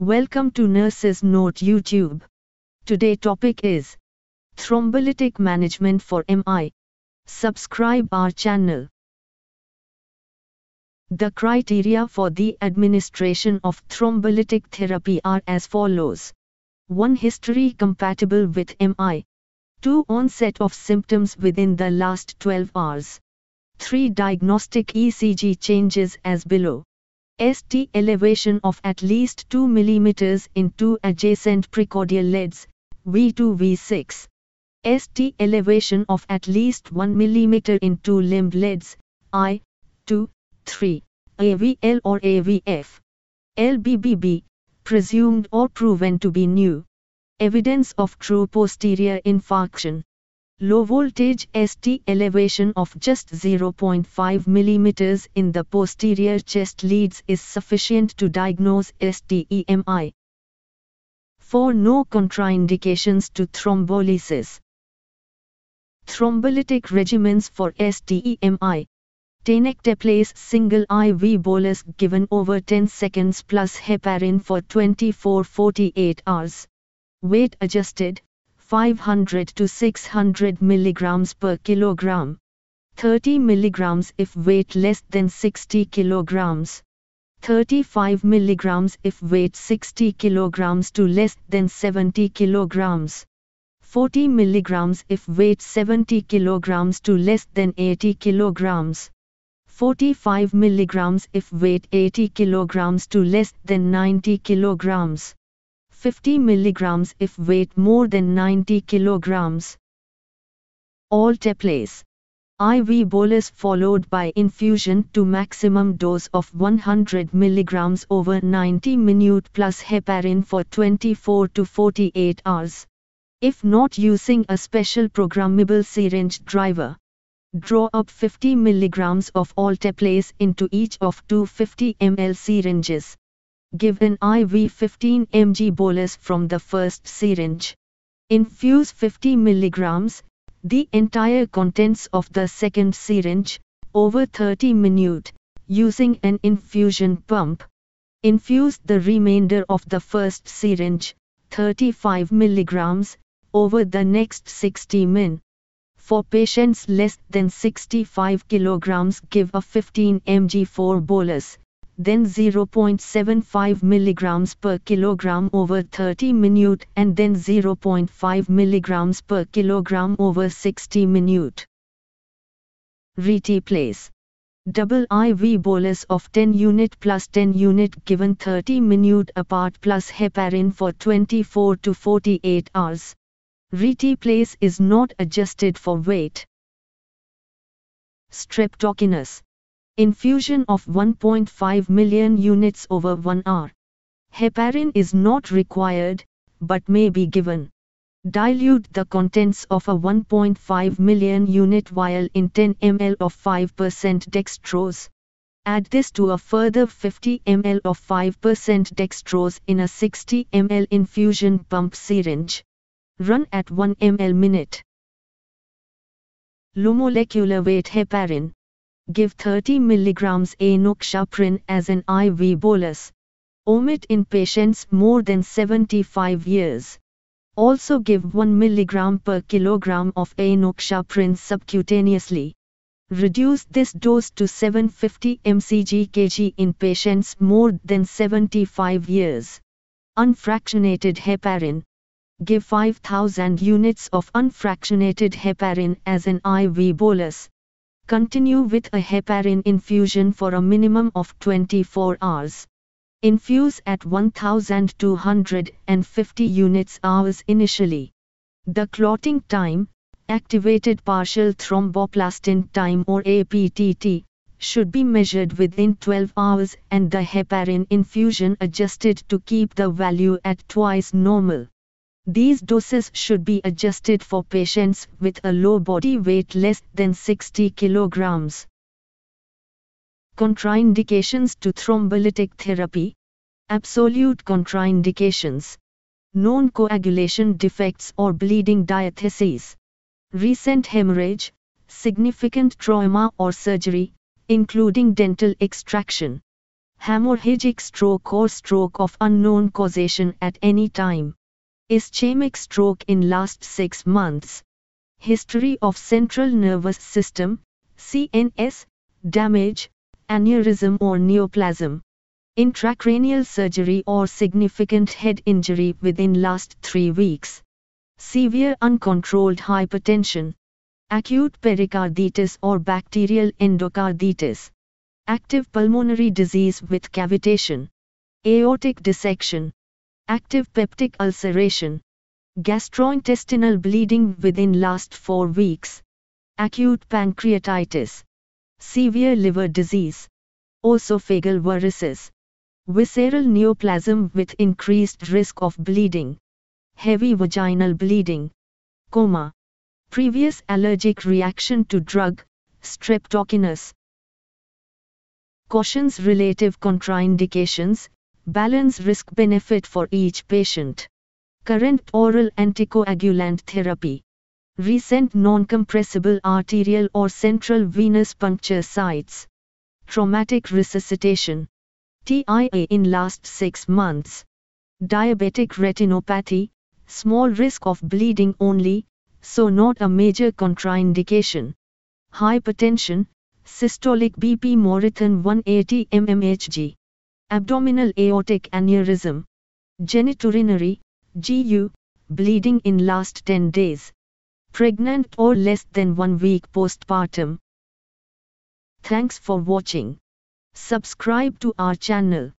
Welcome to Nurses Note YouTube. Today topic is thrombolytic management for MI. Subscribe our channel. The criteria for the administration of thrombolytic therapy are as follows. 1. History compatible with MI. 2. Onset of symptoms within the last 12 hours. 3. Diagnostic ECG changes as below. ST elevation of at least 2 mm in two adjacent precordial leads, V2 V6. ST elevation of at least 1 mm in two limb leads, I, 2, 3, AVL or AVF. LBBB, presumed or proven to be new. Evidence of true posterior infarction. Low voltage ST elevation of just 0.5 mm in the posterior chest leads is sufficient to diagnose STEMI. For No contraindications to thrombolysis. Thrombolytic regimens for STEMI. Tenecteplase single IV bolus given over 10 seconds plus heparin for 24-48 hours. Weight adjusted 500 to 600 milligrams per kilogram. 30 milligrams if weight less than 60 kilograms. 35 milligrams if weight 60 kilograms to less than 70 kilograms. 40 milligrams if weight 70 kilograms to less than 80 kilograms. 45 milligrams if weight 80 kilograms to less than 90 kilograms. 50 mg if weight more than 90 kilograms. Alteplase. IV bolus followed by infusion to maximum dose of 100 mg over 90 minute plus heparin for 24 to 48 hours. If not using a special programmable syringe driver, draw up 50 mg of alteplase into each of two 50 ml syringes. Give an IV 15 mg bolus from the first syringe. Infuse 50 mg, the entire contents of the second syringe, over 30 minutes, using an infusion pump. Infuse the remainder of the first syringe, 35 mg, over the next 60 min. For patients less than 65 kg give a 15 mg 4 bolus, then 0.75 mg per kilogram over 30 minute and then 0.5 mg per kilogram over 60 minute. Reteplase. Double IV bolus of 10 unit plus 10 unit given 30 minute apart plus heparin for 24 to 48 hours. Reteplase is not adjusted for weight. Streptokinase. Infusion of 1.5 million units over 1 hour. Heparin is not required, but may be given. Dilute the contents of a 1.5 million unit vial in 10 ml of 5% dextrose. Add this to a further 50 ml of 5% dextrose in a 60 ml infusion pump syringe. Run at 1 ml minute. Low molecular weight heparin give 30 mg enoxaparin as an IV bolus. Omit in patients more than 75 years. Also give 1 mg per kilogram of enoxaparin subcutaneously. Reduce this dose to 750 mcg kg in patients more than 75 years. Unfractionated heparin. Give 5000 units of unfractionated heparin as an IV bolus. Continue with a heparin infusion for a minimum of 24 hours. Infuse at 1250 units hours initially. The clotting time, activated partial thromboplastin time or APTT, should be measured within 12 hours and the heparin infusion adjusted to keep the value at twice normal. These doses should be adjusted for patients with a low body weight less than 60 kg. Contraindications to thrombolytic therapy Absolute contraindications. Known coagulation defects or bleeding diatheses. Recent hemorrhage, significant trauma or surgery, including dental extraction. hemorrhagic stroke or stroke of unknown causation at any time, ischemic stroke in last 6 months, history of central nervous system, CNS, damage, aneurysm or neoplasm, intracranial surgery or significant head injury within last 3 weeks, severe uncontrolled hypertension, acute pericarditis or bacterial endocarditis, active pulmonary disease with cavitation, aortic dissection, active peptic ulceration, gastrointestinal bleeding within last 4 weeks, acute pancreatitis, severe liver disease, esophageal varices, visceral neoplasm with increased risk of bleeding, heavy vaginal bleeding, coma, previous allergic reaction to drug, streptococcus. Cautions relative contraindications, balance risk benefit for each patient. Current oral anticoagulant therapy. Recent non-compressible arterial or central venous puncture sites. Traumatic resuscitation. TIA in last 6 months. Diabetic retinopathy, small risk of bleeding only, so not a major contraindication. Hypertension, systolic BP more than 180 mmHg. Abdominal aortic aneurysm. Genitourinary, GU, bleeding in last 10 days. Pregnant or less than 1 week postpartum. Thanks for watching. Subscribe to our channel.